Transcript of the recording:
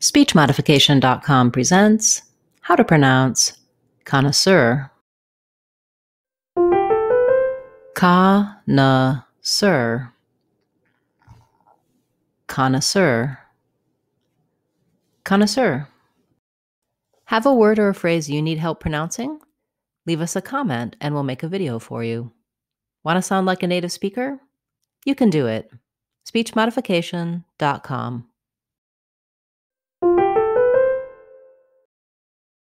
SpeechModification.com presents How to Pronounce Connoisseur. Connoisseur. Connoisseur. Connoisseur. Have a word or a phrase you need help pronouncing? Leave us a comment and we'll make a video for you. Want to sound like a native speaker? You can do it. SpeechModification.com.